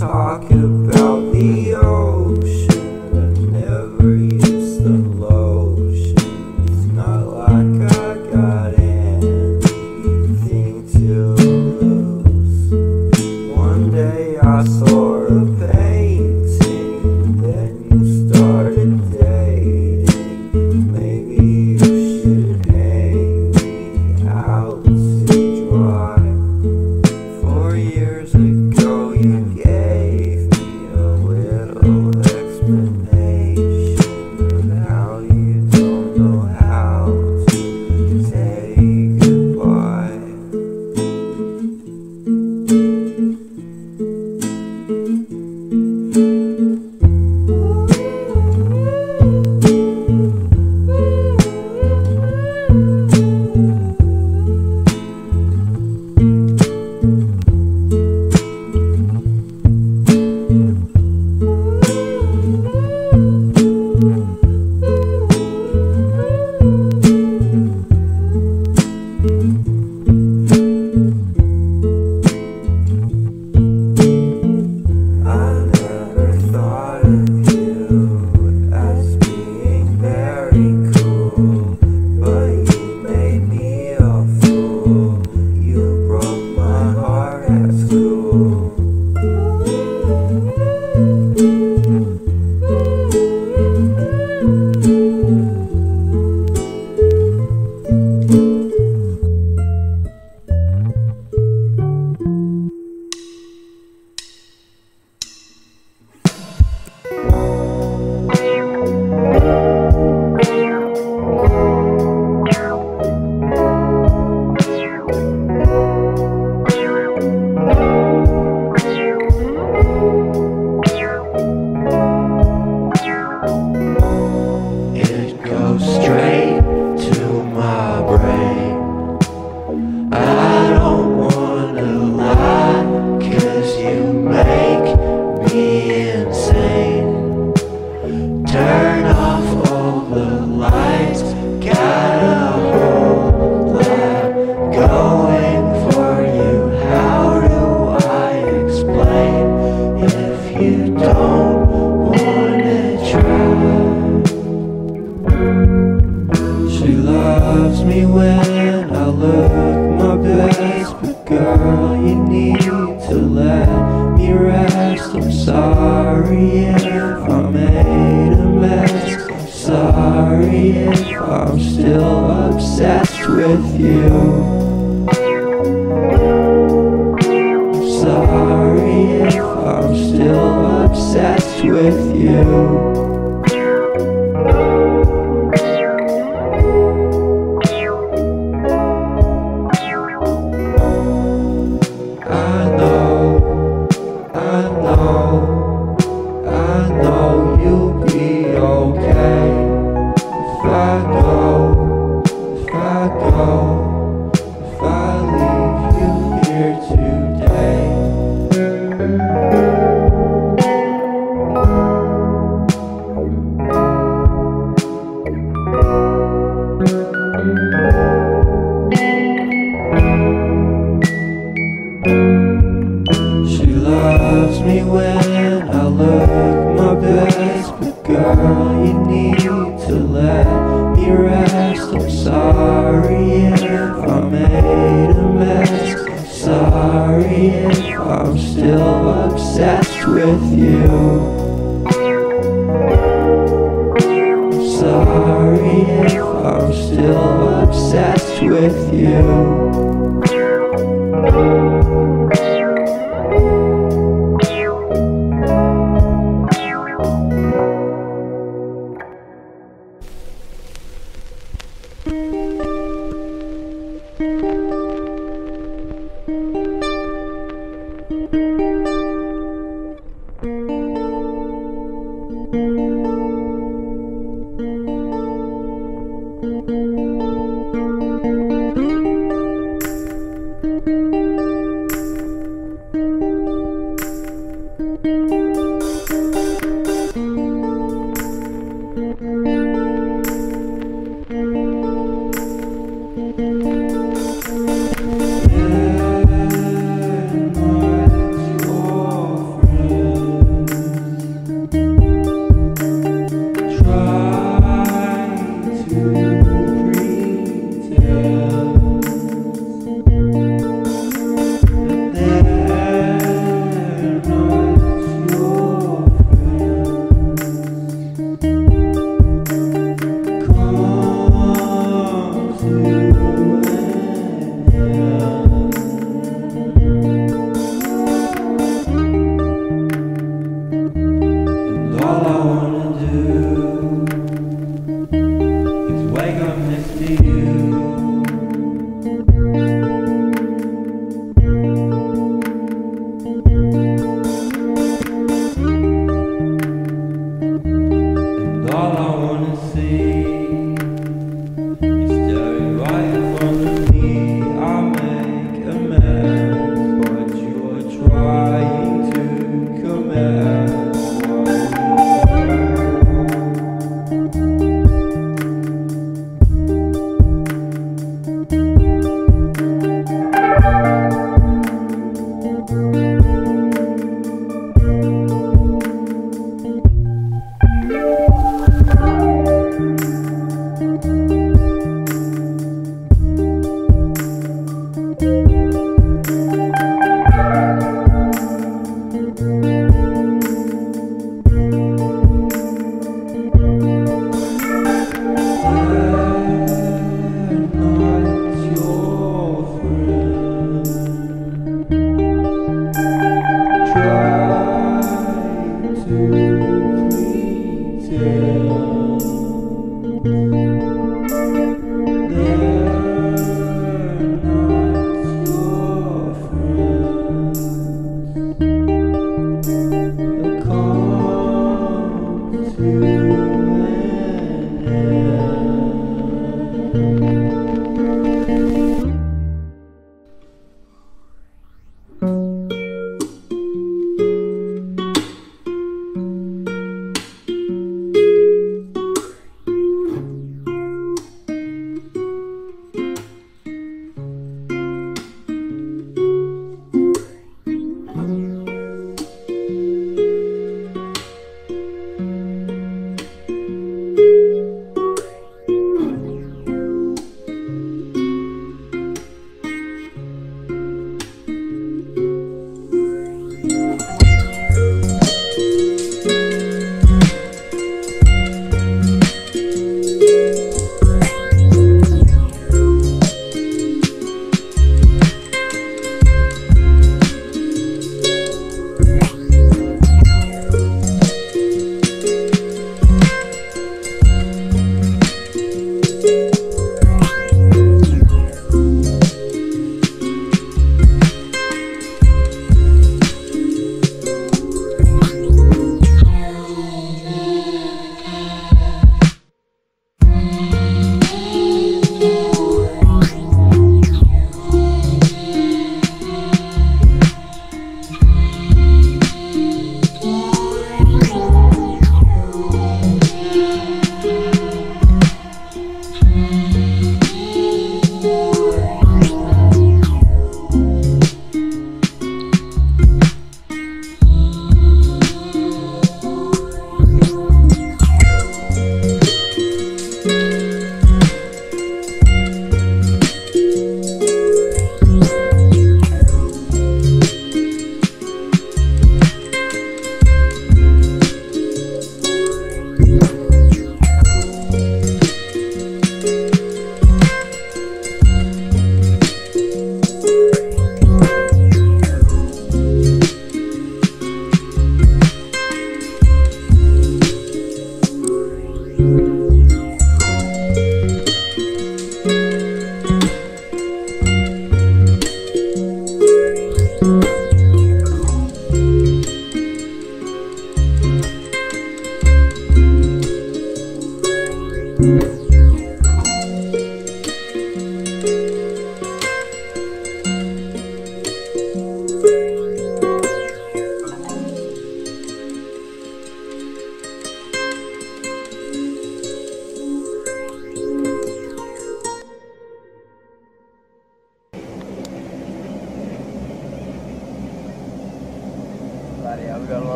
talk about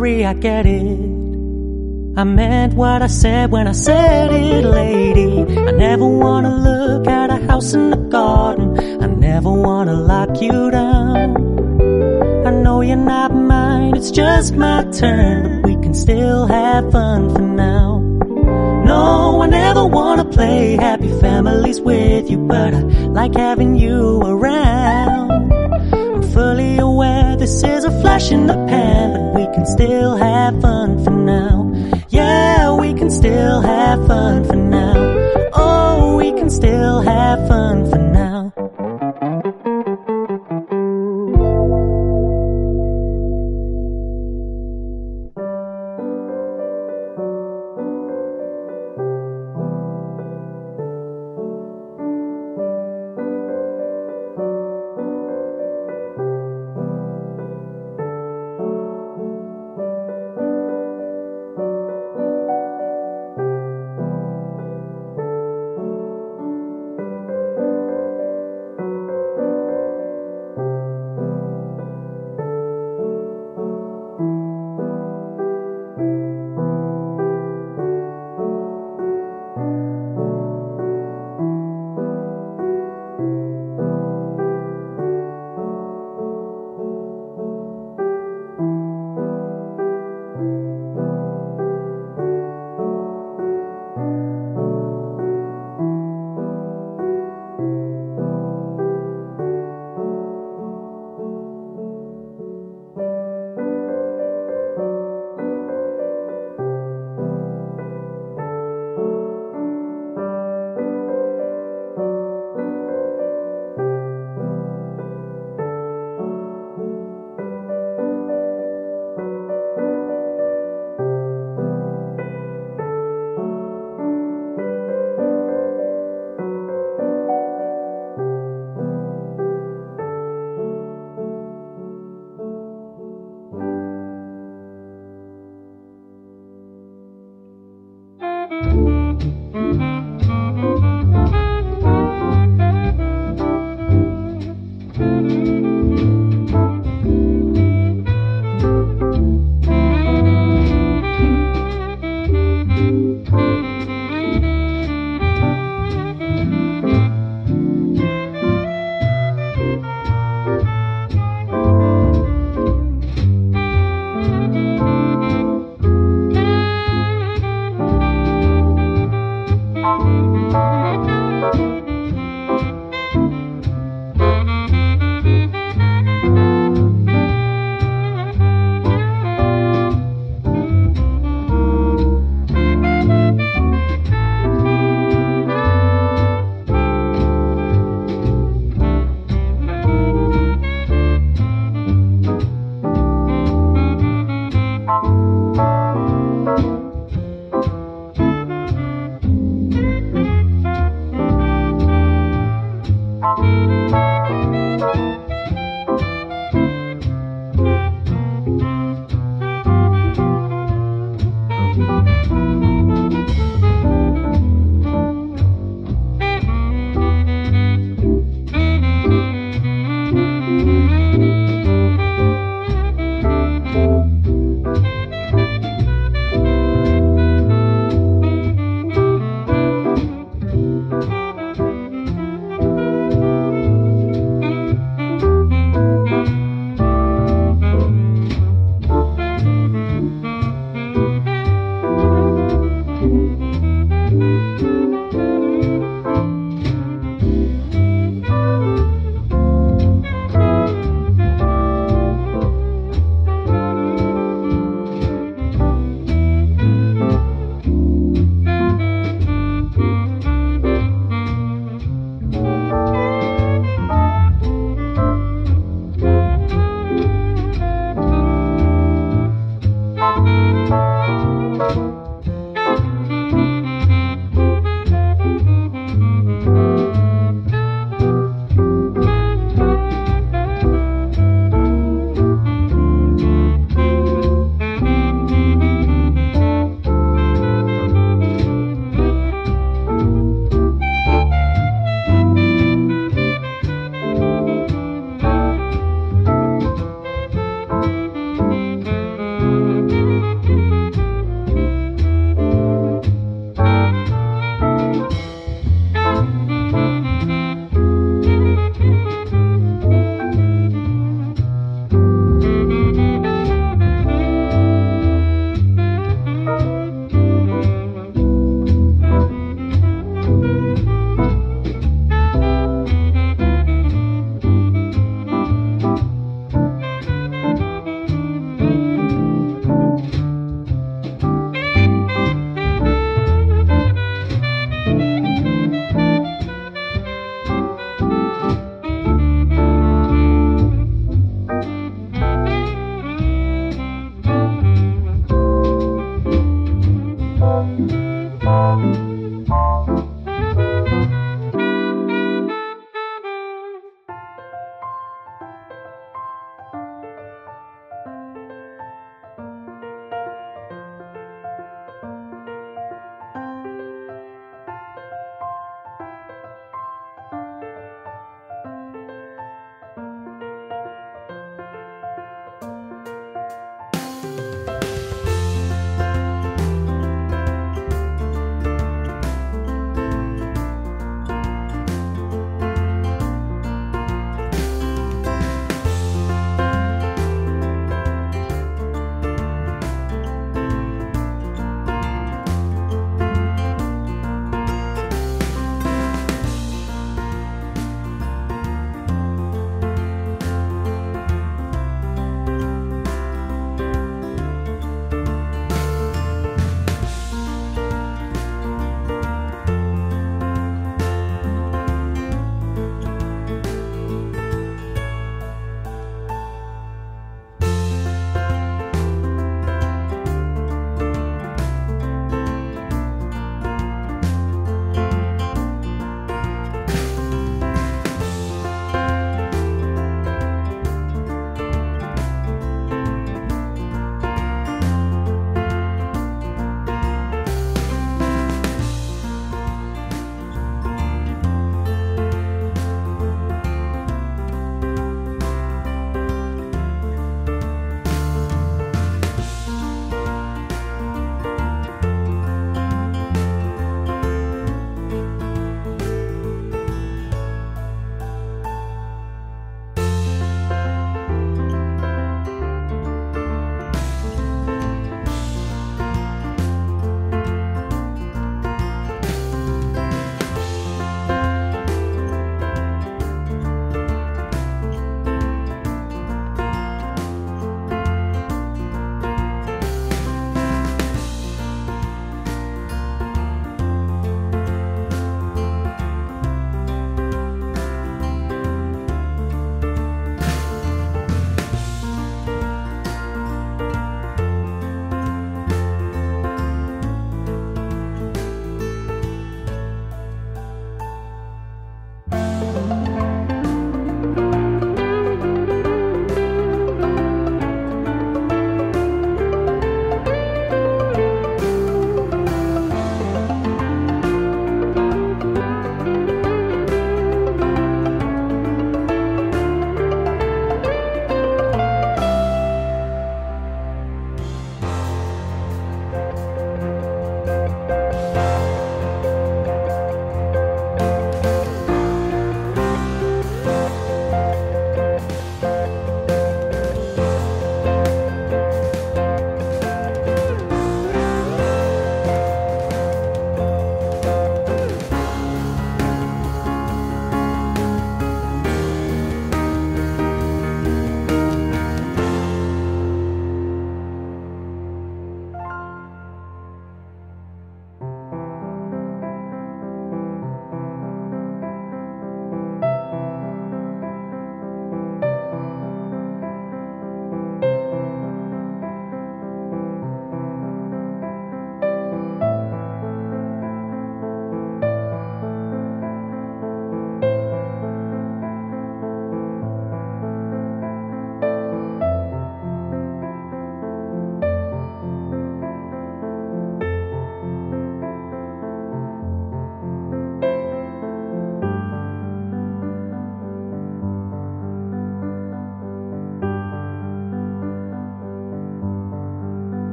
Don't I get it. I meant what I said when I said it, lady. I never wanna look at a house in the garden. I never wanna lock you down. I know you're not mine, it's just my turn, but we can still have fun for now. No, I never wanna play happy families with you, but I like having you around. Fully aware this is a flash in the pan, but we can still have fun for now. Yeah, we can still have fun for